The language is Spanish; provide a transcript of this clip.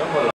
Vámonos.